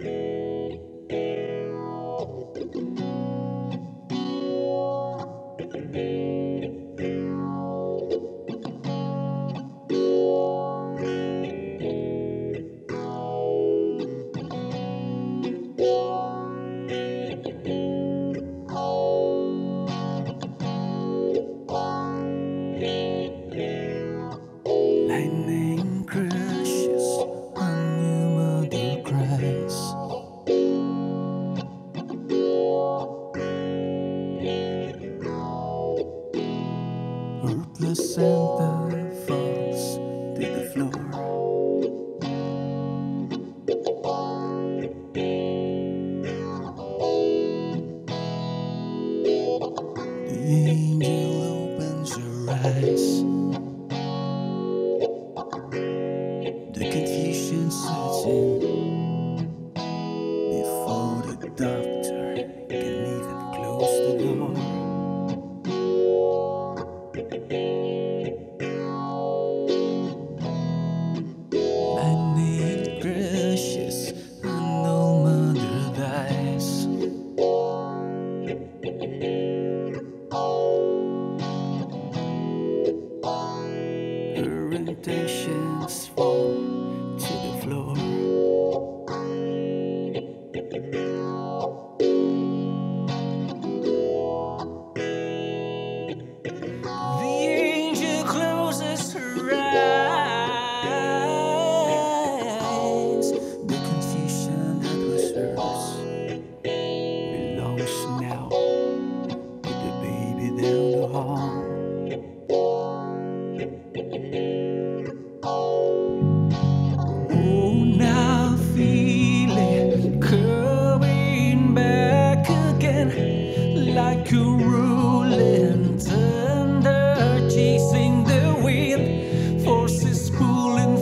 you angel opens her eyes. temptation.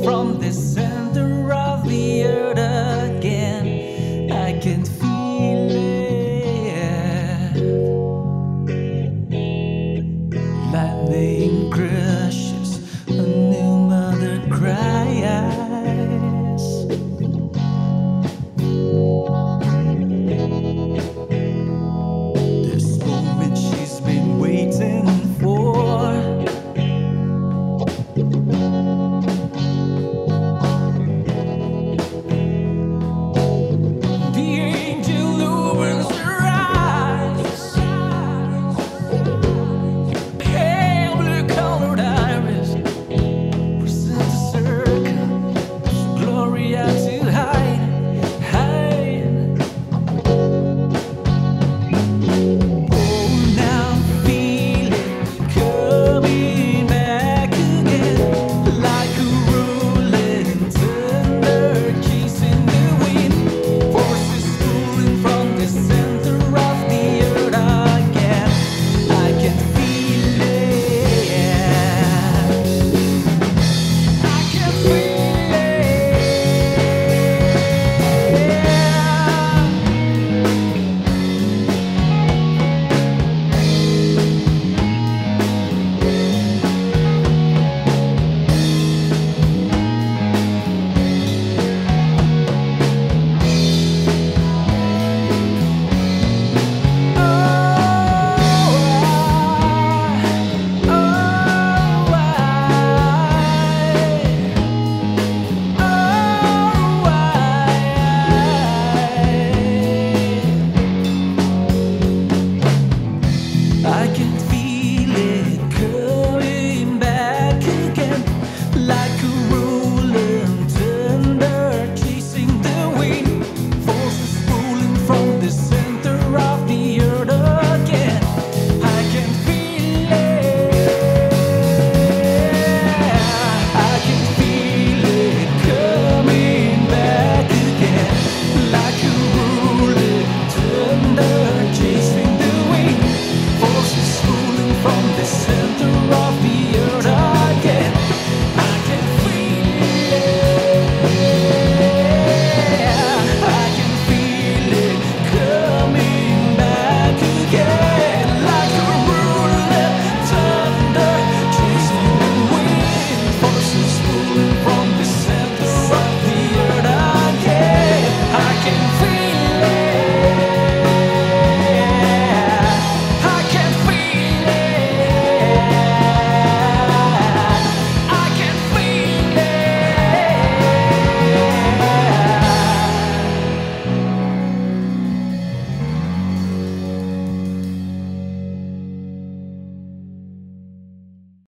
from the center of the earth again. I can feel it. Lightning.